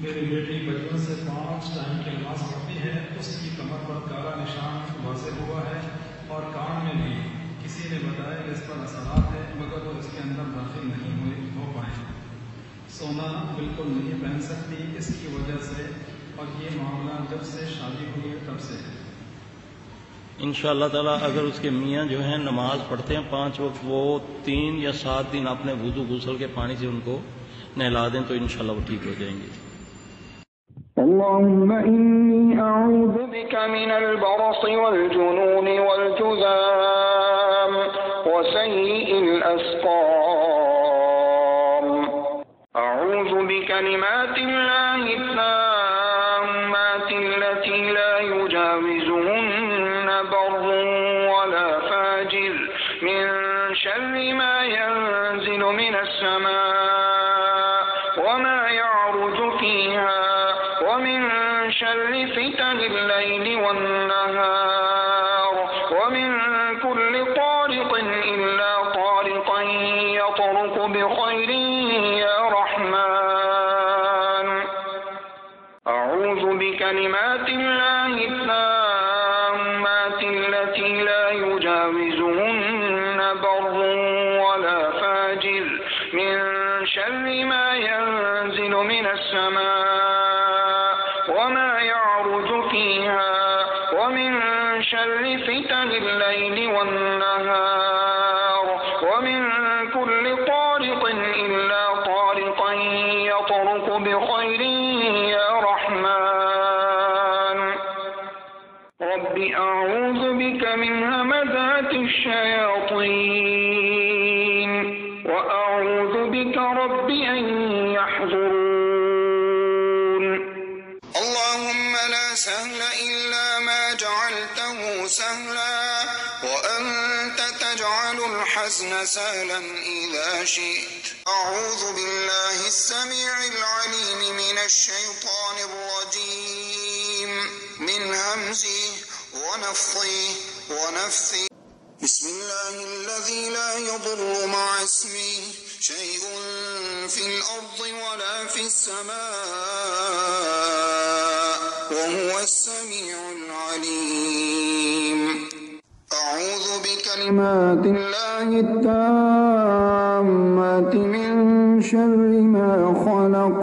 میری بیٹی بچپن سے پانچ ٹائم کی نماز پڑھتی ہے، اس کی کمر پر کالا نشان واضح ہوا ہے اور کان میں بھی کسی نے بتایا کہ اس پر اثرات ہے مگر وہ اس کے اندر داخل نہیں ہوئے، ہو پائے۔ سونا بالکل نہیں پہن سکتی، اس کی وجہ سے، اور یہ معاملہ جب سے شادی ہوئی ہے، تب سے ہے۔ ان شاء اللہ تعالیٰ، اگر اس کے میاں جو ہیں نماز پڑھتے ہیں، پانچ وقت وہ تین یا سات دن اپنے وضو غسل کے پانی سے ان کو نہلا دیں تو انشاءاللہ وہ ٹھیک ہو جائیں گے۔ اللهم إني أعوذ بك من البرص والجنون والجذام وسيء الأسقام. أعوذ بكلمات الله التامات التي لا يجاوزهن بر ولا فاجر من شر ما ينزل من السماء وما يعرج فيها شر فتن الليل والنهار ومن كل طارق إلا طارقا يطرق بخير يا رحمن. أعوذ بكلمات الله التامات التي لا يجاوزهن بر ولا فاجر من شر ما ينزل من السماء يعرج فيها ومن شر فتن الليل والنهار ومن كل طارق إلا طارقا يطرق بخير يا رحمن. رب أعوذ بك من همزات الشياطين وأعوذ بك رب أن يحضرون سهل إلا ما جعلته سهلا وأنت تجعل الحزن سهلا إذا شئت. أعوذ بالله السميع العليم من الشيطان الرجيم. من همزه ونفضه ونفثه. بسم الله الذي لا يضر مع اسمه. شيء في الأرض ولا في السماء. وهو السميع العليم. أعوذ بكلمات الله التامات من شر ما خلق.